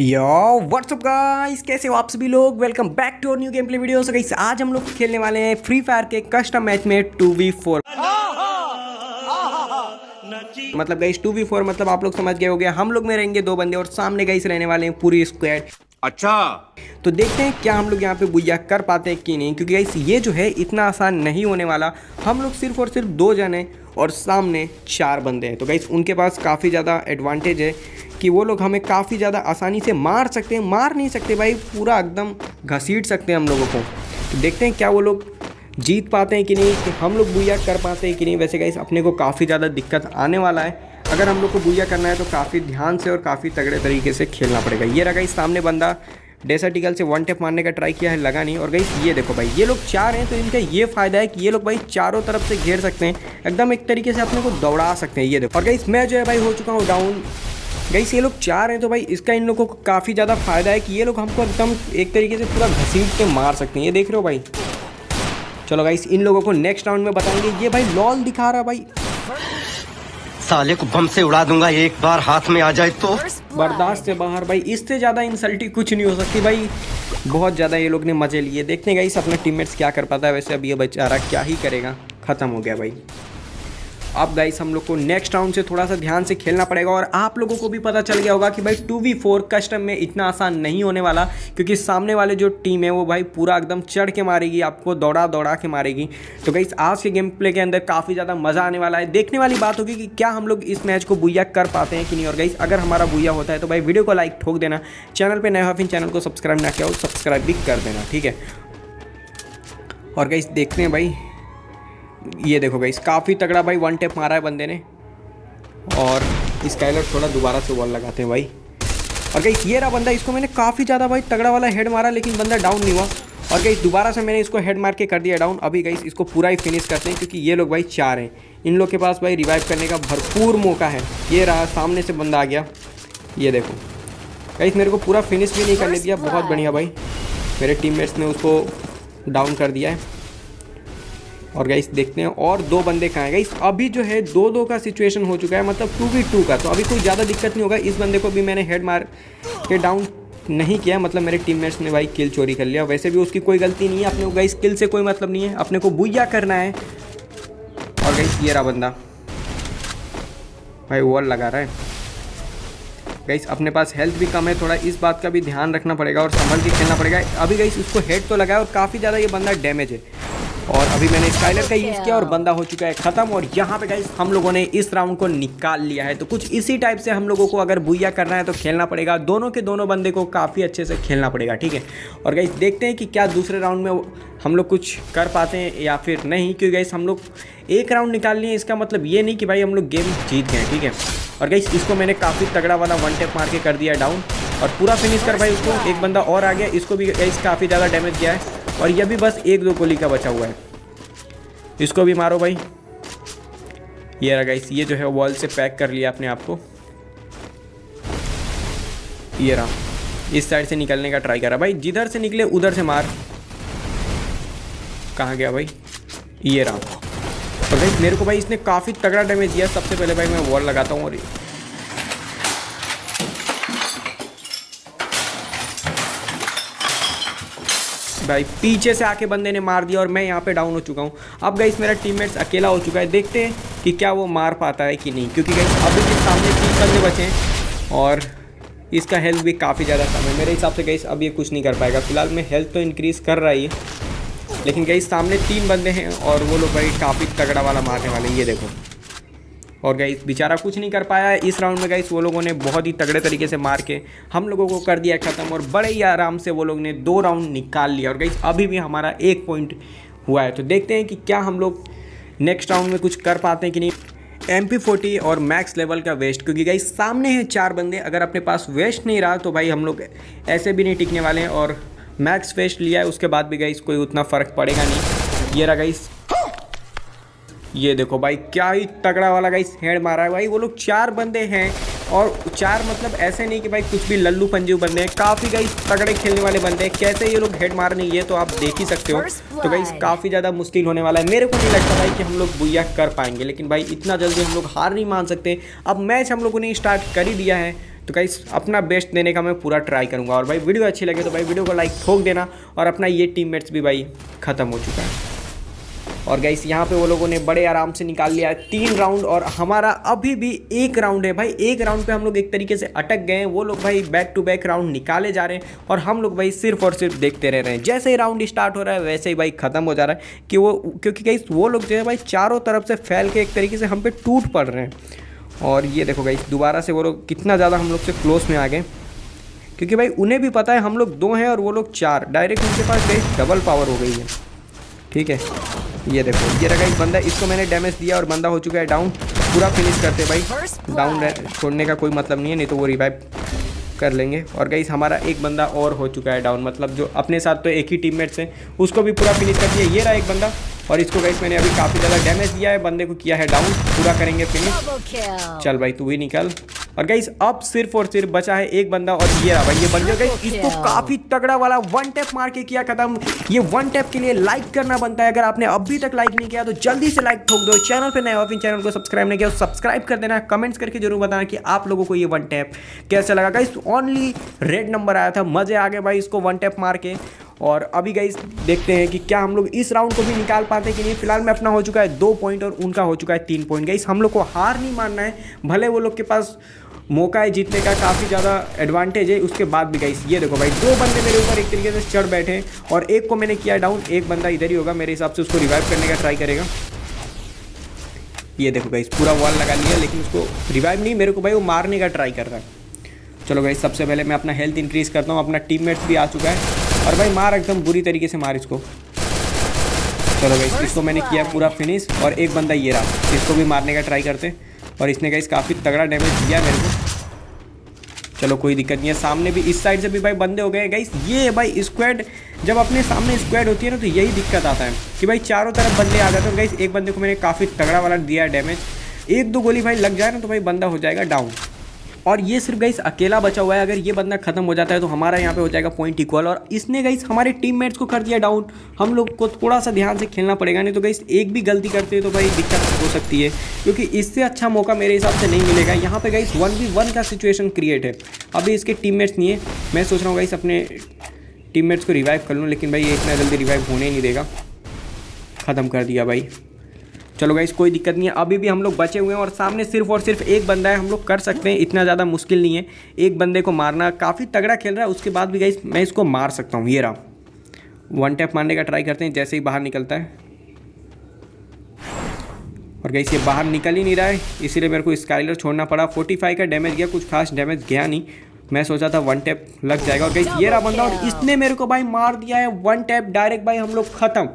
यो WhatsApp guys कैसे हो आप सभी लोग? Welcome back to our new game play video so guys आज हम लोग खेलने वाले हैं फ्री फायर के कस्टम मैच में टू वी फोर मतलब गाइस टू वी फोर मतलब आप लोग समझ गए हो गया हम लोग में रहेंगे दो बंदे और सामने गाइस रहने वाले हैं पूरी स्क्वाड अच्छा। तो देखते हैं क्या हम लोग यहाँ पे बुया कर पाते हैं कि नहीं क्योंकि गाइस ये जो है इतना आसान नहीं होने वाला। हम लोग सिर्फ़ और सिर्फ़ दो जने और सामने चार बंदे हैं। तो गाइस उनके पास काफ़ी ज़्यादा एडवांटेज है। कि वो लोग हमें काफ़ी ज़्यादा आसानी से मार सकते हैं, मार नहीं सकते भाई, पूरा एकदम घसीट सकते हैं हम लोगों को। तो देखते हैं क्या वो लोग जीत पाते हैं कि नहीं, कि हम लोग बुया कर पाते हैं कि नहीं। वैसे गाइस अपने को काफ़ी ज़्यादा दिक्कत आने वाला है। अगर हम लोग को बुया करना है तो काफ़ी ध्यान से और काफ़ी तगड़े तरीके से खेलना पड़ेगा। ये रहा गाइस सामने बंदा डेसर्टिकल से वन टेप मारने का ट्राई किया है, लगा नहीं। और गई ये देखो भाई, ये लोग चार हैं तो इनका ये फ़ायदा है कि ये लोग भाई चारों तरफ़ से घेर सकते हैं। एकदम एक तरीके से अपने को दौड़ा सकते हैं, ये देखो। और गई मैं जो है भाई हो चुका हूँ डाउन गई ये लोग चार हैं तो भाई इसका इन लोगों को काफ़ी ज़्यादा फ़ायदा है कि ये लोग हमको एकदम एक तरीके से पूरा घसीट के मार सकते हैं। ये देख रहे हो भाई? चलो भाई इन लोगों को नेक्स्ट राउंड में बताएँगे। ये भाई लॉल दिखा रहा भाई। साले को बम से उड़ा दूँगा एक बार हाथ में आ जाए तो। बर्दाश्त से बाहर भाई इससे ज़्यादा इंसल्टी कुछ नहीं हो सकती भाई। बहुत ज़्यादा ये लोग ने मज़े लिए। देखते हैं गाइस अपने टीममेट्स क्या कर पाता है। वैसे अब ये बेचारा क्या ही करेगा। ख़त्म हो गया भाई। अब गाइस हम लोग को नेक्स्ट राउंड से थोड़ा सा ध्यान से खेलना पड़ेगा और आप लोगों को भी पता चल गया होगा कि भाई टू वी फोर कस्टम में इतना आसान नहीं होने वाला, क्योंकि सामने वाले जो टीम है वो भाई पूरा एकदम चढ़ के मारेगी, आपको दौड़ा दौड़ा के मारेगी। तो गाइस आज के गेम प्ले के अंदर काफ़ी ज़्यादा मज़ा आने वाला है। देखने वाली बात होगी कि क्या हम लोग इस मैच को बुया कर पाते हैं कि नहीं। और गाइस अगर हमारा बुया होता है तो भाई वीडियो को लाइक ठोक देना। चैनल पर नए हो, फिर चैनल को सब्सक्राइब ना किया हो सब्सक्राइब भी कर देना, ठीक है? और गाइस देखते हैं भाई। ये देखो भाई काफ़ी तगड़ा भाई वन टेप मारा है बंदे ने। और स्काइलर थोड़ा दोबारा से वॉल लगाते हैं भाई। और कहीं ये रहा बंदा, इसको मैंने काफ़ी ज़्यादा भाई तगड़ा वाला हेड मारा, लेकिन बंदा डाउन नहीं हुआ। और कहीं दोबारा से मैंने इसको हेड मार के कर दिया डाउन अभी गई इसको पूरा ही फिनिश करते हैं, क्योंकि ये लोग भाई चार हैं। इन लोग के पास भाई रिवाइव करने का भरपूर मौका है। ये रहा, सामने से बंदा आ गया। ये देखो। कहीं मेरे को पूरा फिनिश भी नहीं करने दिया, बहुत बढ़िया भाई। मेरे टीममेट्स ने उसको डाउन कर दिया है। और गाइस देखते हैं, और दो बंदे कहाँ हैं। गाइस अभी जो है दो दो का सिचुएशन हो चुका है मतलब टू वी टू का। तो अभी कोई ज़्यादा दिक्कत नहीं होगा। इस बंदे को भी मैंने हेड मार के डाउन नहीं किया मतलब मेरे टीममेट्स ने भाई किल चोरी कर लिया। वैसे भी उसकी कोई गलती नहीं है, अपने गाइस किल से कोई मतलब नहीं है। अपने को बुया करना है। और गाइस ये रहा बंदा। भाई वॉल लगा रहा है। गाइस अपने पास हेल्थ भी कम है, थोड़ा इस बात का भी ध्यान रखना पड़ेगा और संभल के खेलना पड़ेगा। अभी गाइस उसको हेड तो लगाया और काफ़ी ज़्यादा ये बंदा डैमेज है। और अभी मैंने स्काइलर का यूज़ किया और बंदा हो चुका है ख़त्म और यहाँ पे गाइस हम लोगों ने इस राउंड को निकाल लिया है। तो कुछ इसी टाइप से हम लोगों को अगर बुया करना है तो खेलना पड़ेगा। दोनों के दोनों बंदे को काफ़ी अच्छे से खेलना पड़ेगा ठीक है? और गाइस देखते हैं कि क्या दूसरे राउंड में हम लोग कुछ कर पाते हैं या फिर नहीं क्योंकि गाइस हम लोग एक राउंड निकाल लिए इसका मतलब ये नहीं कि भाई हम लोग गेम जीत गए ठीक है? और गाइस इसको मैंने काफ़ी तगड़ा वाला वन टेप मार के कर दिया डाउन और पूरा फिनिश कर भाई उसको एक बंदा और आ गया इसको भी गाइस काफ़ी ज़्यादा डैमेज किया है। और यह भी बस एक दो गोली का बचा हुआ है। इसको भी मारो भाई। ये रहा गाइस ये जो है वॉल से पैक कर लिया अपने आप को। ये रहा। इस साइड से निकलने का ट्राई करा। भाई, जिधर से निकले, उधर से मार। कहाँ गया भाई? ये रहा। और भाई मेरे को भाई इसने काफ़ी तगड़ा डैमेज दिया। सबसे पहले भाई मैं वॉल लगाता हूँ और भाई, पीछे से आके बंदे ने मार दिया और मैं यहाँ पे डाउन हो चुका हूँ। अब गई मेरा टीममेट्स अकेला हो चुका है। देखते हैं कि क्या वो मार पाता है कि नहीं। क्योंकि गई अभी के सामने तीन बंदे बचे हैं और इसका हेल्थ भी काफ़ी ज़्यादा कम है। मेरे हिसाब से गई अब ये कुछ नहीं कर पाएगा। फ़िलहाल मैं हेल्थ तो इंक्रीज़ कर रहा है लेकिन गई सामने तीन बंदे हैं और वो लोग भाई काफ़ी तगड़ा वाला मारने वाले ये देखो। और गाइस बेचारा कुछ नहीं कर पाया इस राउंड में गाइस वो लोगों ने बहुत ही तगड़े तरीके से मार के हम लोगों को कर दिया ख़त्म और बड़े ही आराम से वो लोग ने दो राउंड निकाल लिया। और गाइस अभी भी हमारा एक पॉइंट हुआ है। तो देखते हैं कि क्या हम लोग नेक्स्ट राउंड में कुछ कर पाते हैं कि नहीं। एम पी और मैक्स लेवल का वेस्ट क्योंकि गाइस सामने हैं चार बंदे। अगर अपने पास वेस्ट नहीं रहा तो भाई हम लोग ऐसे भी नहीं टिकने वाले हैं। और मैक्स वेस्ट लिया है, उसके बाद भी गाइस कोई उतना फ़र्क पड़ेगा नहीं। ये रहा गाइस ये देखो भाई क्या ही तगड़ा वाला गाइस हेड मारा है भाई। वो लोग चार बंदे हैं और चार मतलब ऐसे नहीं कि भाई कुछ भी लल्लू पंजू बंदे हैं। काफ़ी गाइस तगड़े खेलने वाले बंदे हैं। कैसे ये लोग हेड मार मारने ये तो आप देख ही सकते हो। तो गाइस काफ़ी ज़्यादा मुश्किल होने वाला है। मेरे को नहीं लगता भाई कि हम लोग बुया कर पाएँगे लेकिन भाई इतना जल्दी हम लोग हार नहीं मान सकते। अब मैच हम लोगों ने स्टार्ट कर ही दिया है। तो गाइस अपना बेस्ट देने का मैं पूरा ट्राई करूँगा। और भाई वीडियो अच्छी लगे तो भाई वीडियो को लाइक ठोक देना। और अपना ये टीममेट्स भी भाई ख़त्म हो चुका है। और गाइस यहाँ पे वो लोगों ने बड़े आराम से निकाल लिया है तीन राउंड और हमारा अभी भी एक राउंड है भाई। एक राउंड पे हम लोग एक तरीके से अटक गए हैं। वो लोग भाई बैक टू बैक राउंड निकाले जा रहे हैं और हम लोग भाई सिर्फ़ और सिर्फ़ देखते रह रहे हैं। जैसे ही राउंड स्टार्ट हो रहा है, वैसे ही भाई ख़त्म हो जा रहा है कि वो, क्योंकि गाइस वो लोग जो है भाई चारों तरफ़ से फैल के एक तरीके से हम पे टूट पड़ रहे हैं। और ये देखो गाइस दोबारा से वो लोग कितना ज़्यादा हम लोग से क्लोज में आ गए। क्योंकि भाई उन्हें भी पता है हम लोग दो हैं और वो लोग चार। डायरेक्ट उनके पास गई डबल पावर हो गई है। ठीक है? ये देखो ये रखा एक बंदा इसको मैंने डैमेज दिया और बंदा हो चुका है डाउन पूरा फिनिश करते भाई। डाउन छोड़ने का कोई मतलब नहीं है नहीं तो वो रिवाइव कर लेंगे। और गाइस हमारा एक बंदा और हो चुका है डाउन मतलब जो अपने साथ तो एक ही टीममेट्स हैं उसको भी पूरा फिनिश कर दिया। ये रहा एक बंदा और इसको गाइस मैंने अभी काफ़ी ज़्यादा डैमेज दिया है बंदे को किया है डाउन पूरा करेंगे फिनिश चल भाई तू ही निकल। और गाइस अब सिर्फ़ और सिर्फ़ बचा है एक बंदा और ये रहा भाई ये बन गया। इसको काफ़ी तगड़ा वाला वन टैप मार के किया खत्म। ये वन टैप के लिए लाइक करना बनता है। अगर आपने अभी तक लाइक नहीं किया तो जल्दी से लाइक ठोक दो। चैनल पर नए ऑफिन चैनल को सब्सक्राइब नहीं किया तो सब्सक्राइब कर देना। कमेंट्स करके ज़रूर बताना कि आप लोगों को ये वन टैप कैसा लगा। गाइस ओनली रेड नंबर आया था। मज़े आ गए भाई इसको वन टैप मार के। और अभी गई देखते हैं कि क्या हम लोग इस राउंड को भी निकाल पाते हैं कि नहीं। फ़िलहाल में अपना हो चुका है दो पॉइंट और उनका हो चुका है तीन पॉइंट गई हम लोग को हार नहीं मानना है। भले वो लोग के पास मौका है जीतने का काफ़ी ज़्यादा एडवांटेज है, उसके बाद भी गई ये देखो भाई, दो बंदे मेरे ऊपर एक तरीके से चढ़ बैठे और एक को मैंने किया डाउन एक बंदा इधर ही होगा, मेरे हिसाब से उसको रिवाइव करने का ट्राई करेगा। ये देखो भाई पूरा वॉल लगा लिया, लेकिन उसको रिवाइव नहीं, मेरे को भाई वो मारने का ट्राई कर रहा है। चलो भाई सबसे पहले मैं अपना हेल्थ इंक्रीज़ करता हूँ, अपना टीम भी आ चुका है। और भाई मार एकदम बुरी तरीके से मार इसको। चलो भाई इसको मैंने किया पूरा फिनिश और एक बंदा ये रहा, इसको भी मारने का ट्राई करते। हैं और इसने गाइस काफ़ी तगड़ा डैमेज दिया मेरे को। चलो, कोई दिक्कत नहीं है। सामने भी, इस साइड से भी भाई बंदे हो गए गाइस ये भाई स्क्वाड जब अपने सामने स्क्वाड होती है ना तो यही दिक्कत आता है कि भाई चारों तरफ़ बंदे आ जाते हैं। गई एक बंदे को मैंने काफ़ी तगड़ा वाला दिया है डैमेज एक दो गोली भाई लग जाए ना तो भाई बंदा हो जाएगा डाउन और ये सिर्फ़ गाइस अकेला बचा हुआ है, अगर ये बंदा खत्म हो जाता है तो हमारा यहाँ पे हो जाएगा पॉइंट इक्वल और इसने गाइस हमारे टीममेट्स को कर दिया डाउन हम लोग को थोड़ा सा ध्यान से खेलना पड़ेगा, नहीं तो गाइस एक भी गलती करते हैं तो भाई दिक्कत हो सकती है, क्योंकि इससे अच्छा मौका मेरे हिसाब से नहीं मिलेगा। यहाँ पे गाइस वन वी वन का सिचुएशन क्रिएट है। अभी इसके टीममेट्स नहीं है। मैं सोच रहा हूँ गाइस अपने टीममेट्स को रिवाइव कर लूँ, लेकिन भाई ये इतना जल्दी रिवाइव होने नहीं देगा। ख़त्म कर दिया भाई। चलो गाइस कोई दिक्कत नहीं है। अभी भी हम लोग बचे हुए हैं और सामने सिर्फ़ और सिर्फ़ एक बंदा है, हम लोग कर सकते हैं, इतना ज़्यादा मुश्किल नहीं है। एक बंदे को मारना काफ़ी तगड़ा खेल रहा है, उसके बाद भी गाइस मैं इसको मार सकता हूँ, ये रहा। वन टैप मारने का ट्राई करते हैं, जैसे ही बाहर निकलता है। और गाइस ये बाहर निकल ही नहीं रहा है, इसीलिए मेरे को स्काइलर छोड़ना पड़ा। फोर्टी का डैमेज गया, कुछ खास डैमेज गया नहीं। मैं सोचा था वन टैप लग जाएगा। और गाइस ये रहा बंदा और इसने मेरे को भाई मार दिया है। वन टैप डायरेक्ट भाई हम लोग ख़त्म।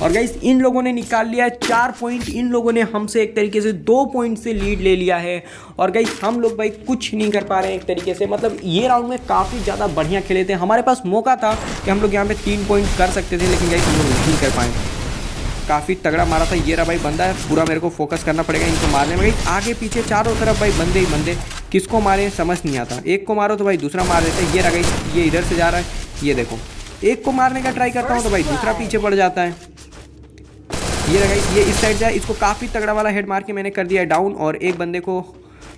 और गाइस इन लोगों ने निकाल लिया है, चार पॉइंट इन लोगों ने हमसे एक तरीके से, दो पॉइंट से लीड ले लिया है। और गाइस हम लोग भाई कुछ नहीं कर पा रहे हैं एक तरीके से। मतलब ये राउंड में काफ़ी ज़्यादा बढ़िया खेले थे। हमारे पास मौका था कि हम लोग यहाँ पे तीन पॉइंट कर सकते थे, लेकिन गाइस हम लोग नहीं कर पाए। काफ़ी तगड़ा मारा था। ये रहा भाई बंदा है, पूरा मेरे को फोकस करना पड़ेगा इनको मारने में। आगे पीछे चारों तरफ़ भाई बंदे ही बंदे। किसको मारे, समझ नहीं आता। एक को मारो तो भाई दूसरा मार देते ये रहा ये इधर से जा रहा है। ये देखो, एक को मारने का ट्राई करता हूँ तो भाई दूसरा पीछे पड़ जाता है। ये लगा ये इस साइड जाए इसको काफ़ी तगड़ा वाला हेड मार के मैंने कर दिया है डाउन और एक बंदे को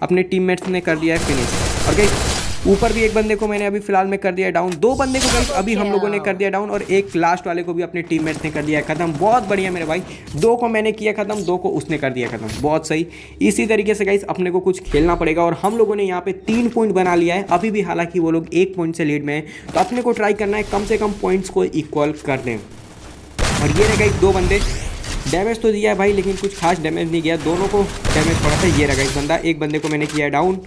अपने टीममेट्स ने कर दिया है फिनिश और गई ऊपर भी एक बंदे को मैंने अभी फ़िलहाल में कर दिया डाउन दो बंदे को गई अभी हम लोगों ने कर दिया डाउन और एक लास्ट वाले को भी अपने टीममेट्स ने कर दिया खत्म। बहुत बढ़िया मेरे भाई। दो को मैंने किया खत्म, दो को उसने कर दिया खत्म। बहुत सही। इसी तरीके से गाइस अपने को कुछ खेलना पड़ेगा और हम लोगों ने यहाँ पे तीन पॉइंट बना लिया है। अभी भी हालाँकि वो लोग एक पॉइंट से लीड में है। तो अपने को ट्राई करना है, कम से कम पॉइंट्स को इक्वल कर दें। और ये रहेगा दो बंदे। डैमेज तो दिया भाई, लेकिन कुछ खास डैमेज नहीं गया दोनों को डैमेज पड़ा था, ये रहा इस बंदा। एक बंदे को मैंने किया डाउन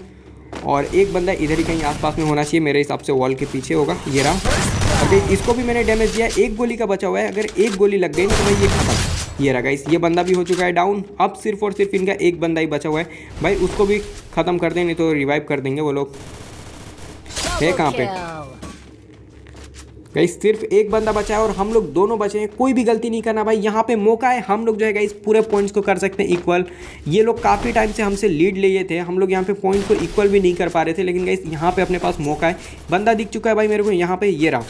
और एक बंदा इधर ही कहीं आसपास में होना चाहिए, मेरे हिसाब से वॉल के पीछे होगा, ये रहा। अभी इसको भी मैंने डैमेज दिया, एक गोली का बचा हुआ है, अगर एक गोली लग गई तो भाई ये खत्म। ये रहा इस ये बंदा भी हो चुका है डाउन अब सिर्फ़ और सिर्फ़ इनका एक बंदा ही बचा हुआ है। भाई उसको भी ख़त्म कर दें, नहीं तो रिवाइव कर देंगे वो लोग। है कहाँ पे? गाइस सिर्फ़ एक बंदा बचा है और हम लोग दोनों बचे हैं। कोई भी गलती नहीं करना भाई, यहाँ पे मौका है। हम लोग जो है गाइस पूरे पॉइंट्स को कर सकते हैं इक्वल ये लोग काफ़ी टाइम से हमसे लीड लिए थे। हम लोग यहाँ पे पॉइंट को इक्वल भी नहीं कर पा रहे थे, लेकिन गई यहाँ पे अपने पास मौका है। बंदा दिख चुका है भाई मेरे को, यहाँ पे ये रहा।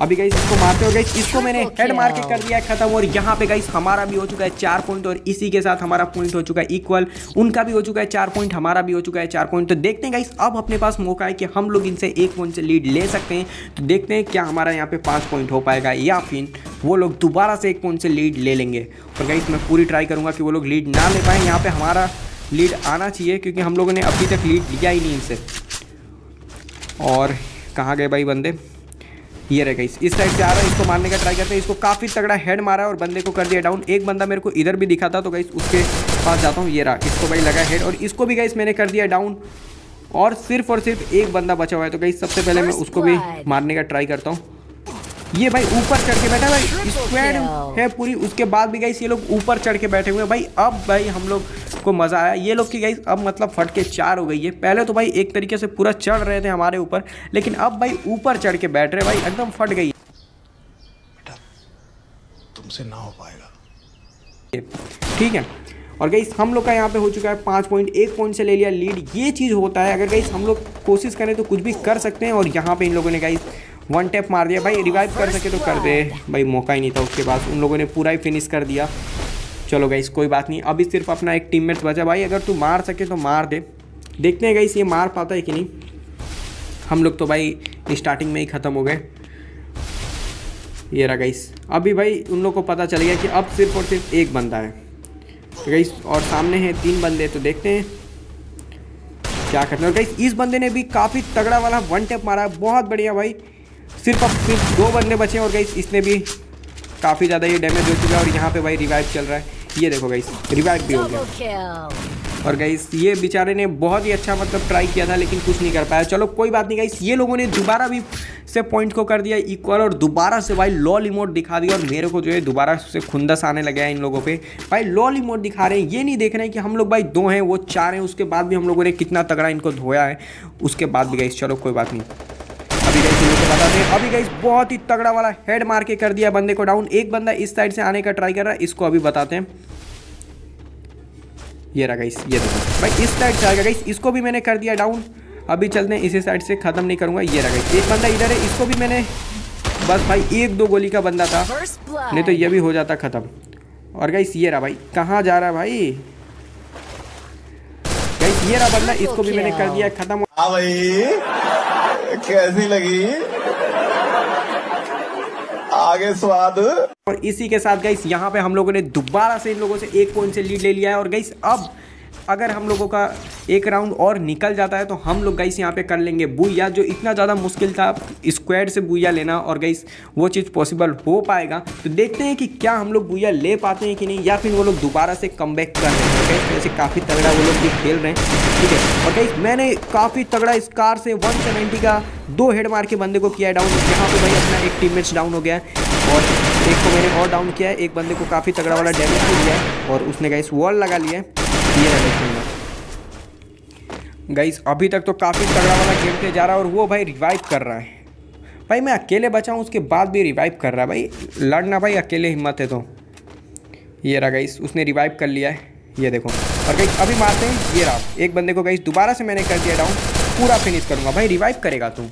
अभी गाइस इसको मारते हो गाइस इसको मैंने हेड मार के कर दिया है खत्म। और यहाँ पे गाइस हमारा भी हो चुका है चार पॉइंट और इसी के साथ हमारा पॉइंट हो चुका है इक्वल उनका भी हो चुका है चार पॉइंट हमारा भी हो चुका है चार पॉइंट तो देखते हैं गाइस अब अपने पास मौका है कि हम लोग इनसे एक पॉइंट से लीड ले सकते हैं। तो देखते हैं क्या हमारा यहाँ पे पाँच पॉइंट हो पाएगा। या फिर वो लोग दोबारा से एक पॉइंट से लीड ले लेंगे। और गाइस मैं पूरी ट्राई करूँगा कि वो लोग लीड ना ले पाएँ। यहाँ पे हमारा लीड आना चाहिए क्योंकि हम लोगों ने अभी तक लीड लिया ही नहीं इनसे। और कहाँ गए भाई बंदे? ये रह गई इस साइड से आ रहा है इसको मारने का ट्राई करते हैं। इसको काफ़ी तगड़ा हेड मारा है और बंदे को कर दिया डाउन एक बंदा मेरे को इधर भी दिखा था तो गई उसके पास जाता हूँ। ये रहा इसको भाई लगा हेड और इसको भी गई मैंने कर दिया डाउन और सिर्फ़ और सिर्फ़ एक बंदा बचा हुआ है तो गई सबसे पहले मैं उसको भी मारने का ट्राई करता हूँ। ये भाई ऊपर चढ़ के बैठा भाई। स्क्वाड है पूरी। उसके बाद भी गई ये लोग ऊपर चढ़ के बैठे हुए हैं। भाई अब भाई हम लोग को मज़ा आया। ये लोग की गई अब मतलब फट के चार हो गई है। पहले तो भाई एक तरीके से पूरा चढ़ रहे थे हमारे ऊपर लेकिन अब भाई ऊपर चढ़ के बैठ रहे भाई एकदम फट गई। तुमसे ना हो पाएगा। ठीक है। और गई हम लोग का यहाँ पे हो चुका है पाँच पॉइंट एक पॉइंट से ले लिया लीड ये चीज़ होता है अगर गई हम लोग कोशिश करें तो कुछ भी कर सकते हैं और यहाँ पे इन लोगों ने गई वन टैप मार दिया। भाई रिवाइव कर सके तो कर दे। भाई मौका ही नहीं था उसके पास। उन लोगों ने पूरा ही फिनिश कर दिया। चलो गाइस कोई बात नहीं। अभी सिर्फ़ अपना एक टीम टीममेट बचा। भाई, अगर तू मार सके तो मार दे। देखते हैं गाइस ये मार पाता है कि नहीं। हम लोग तो भाई स्टार्टिंग में ही ख़त्म हो गए। ये रहा गाइस अभी भाई, उन लोग को पता चल गया कि अब सिर्फ़ और सिर्फ़ एक बंदा है। गाइस और सामने हैं तीन बंदे तो देखते हैं क्या करते हैं। और गाइस इस बंदे ने भी काफ़ी तगड़ा वाला वन टैप मारा है। बहुत बढ़िया भाई। सिर्फ़ अब सिर्फ़ दो बंदे बचे और गाइस इसने भी काफ़ी ज़्यादा ये डैमेज हो चुका है और यहाँ पे भाई रिवाइव चल रहा है। ये देखो गाइस रिवाइव भी हो गया। और गाइस ये बेचारे ने बहुत ही अच्छा मतलब ट्राई किया था लेकिन कुछ नहीं कर पाया। चलो कोई बात नहीं गाइस ये लोगों ने दोबारा भी से पॉइंट को कर दिया इक्वल और दोबारा से भाई लॉल इमोट दिखा दिया और मेरे को जो है दोबारा से खुंदस आने लगा है इन लोगों पे। भाई लॉल इमोट दिखा रहे हैं ये नहीं देख रहे हैं कि हम लोग भाई दो हैं वो चार हैं उसके बाद भी हम लोगों ने कितना तगड़ा इनको धोया है। उसके बाद भी गाइस चलो कोई बात नहीं। अभी बता दें अभी गई बहुत ही तगड़ा वाला हेड मार के कर दिया बंदे को डाउन एक बंदा इस साइड से आने का ट्राई कर रहा है इसको अभी बताते हैं। ये रहा गाइस ये देखो। भाई इस साइड से आएगा गाइस इसको भी मैंने कर दिया डाउन अभी चलते हैं इसी साइड से ख़त्म नहीं करूँगा ये रहा गाइस एक बंदा इधर है इसको भी मैंने बस भाई एक दो गोली का बंदा था। नहीं तो ये भी हो जाता ख़त्म। और गाइस ये रहा भाई कहाँ जा रहा है भाई? गाइस ये रहा बंदा इसको भी मैंने कर दिया ख़त्म। हाँ भाई कैसी लगी? आगे स्वाद। और इसी के साथ गाइस यहाँ पे हम लोगों ने दोबारा से इन लोगों से एक पॉइंट से लीड ले लिया है। और गाइस अब अगर हम लोगों का एक राउंड और निकल जाता है तो हम लोग गाइस यहाँ पे कर लेंगे बुया जो इतना ज़्यादा मुश्किल था स्क्वाड से बुया लेना। और गाइस वो चीज़ पॉसिबल हो पाएगा। तो देखते हैं कि क्या हम लोग बुया ले पाते हैं कि नहीं, या फिर वो लोग दोबारा से कम बैक कर रहे हैं। गाइस वैसे काफ़ी तगड़ा वो लोग भी खेल रहे हैं। ठीक है? और गाइस मैंने काफ़ी तगड़ा इस कार से वन का दो हेड मार के बंदे को किया डाउन यहाँ पर भाई अपना एक टीम डाउन हो गया और एक को मैंने और डाउन किया है। एक बंदे को काफ़ी तगड़ा वाला डैमेज भी दिया है और उसने गाइस वॉल लगा लिया है। ये है गाइस अभी तक तो काफ़ी तगड़ा वाला गेम पे जा रहा है और वो भाई रिवाइव कर रहा है। भाई, मैं अकेले बचा हूँ उसके बाद भी रिवाइव कर रहा है। भाई, लड़ना भाई अकेले हिम्मत है तो। ये रहा गाइस उसने रिवाइव कर लिया है। ये देखो। और गाइस अभी मारते हैं, ये रहा। एक बंदे को गाइस दोबारा से मैंने कर दिया डाउन पूरा फिनिश करूँगा। भाई रिवाइव करेगा तू।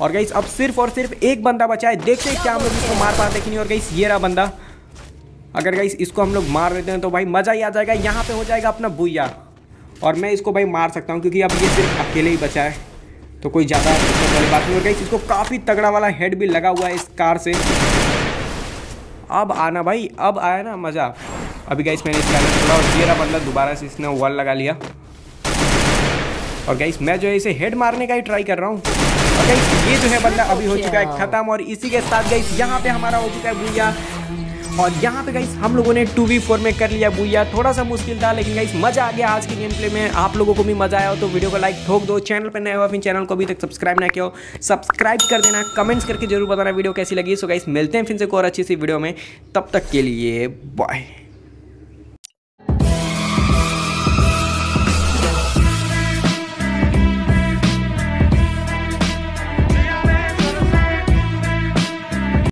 और गई अब सिर्फ़ और सिर्फ़ एक बंदा बचा है। देखते हैं क्या हम लोग इसको मार पाते कि नहीं और गई ये रहा बंदा। अगर गई इसको हम लोग मार देते हैं तो भाई मज़ा ही आ जाएगा। यहाँ पे हो जाएगा अपना बुया और मैं इसको भाई मार सकता हूँ, क्योंकि अब ये सिर्फ़ अकेले ही बचा है। तो कोई ज़्यादा वाली बात नहीं। और गई इसको काफ़ी तगड़ा वाला हेड भी लगा हुआ है इस कार से। अब आना भाई, अब आया ना मज़ा। अभी गई मैंने इसका थोड़ा और ये रहा बंदा दोबारा से इसने वॉल लगा लिया। और गई मैं जो है इसे हेड मारने का ही ट्राई कर रहा हूँ। और ये जो है बंदा अभी हो चुका है ख़त्म और इसी के साथ गाइस यहाँ पे हमारा हो चुका है भूया और यहाँ पे गाइस हम लोगों ने टू वी फोर में कर लिया बुया थोड़ा सा मुश्किल था लेकिन गाइस मज़ा आ गया आज की गेम प्ले में। आप लोगों को भी मज़ा आया हो तो वीडियो को लाइक ठोक दो। चैनल पर नए हो अपने चैनल को अभी तक सब्सक्राइब ना किया हो सब्सक्राइब कर देना। कमेंट्स करके ज़रूर बताना वीडियो कैसी लगी। सो गाइस मिलते हैं फिर से और अच्छी सी वीडियो में। तब तक के लिए बाय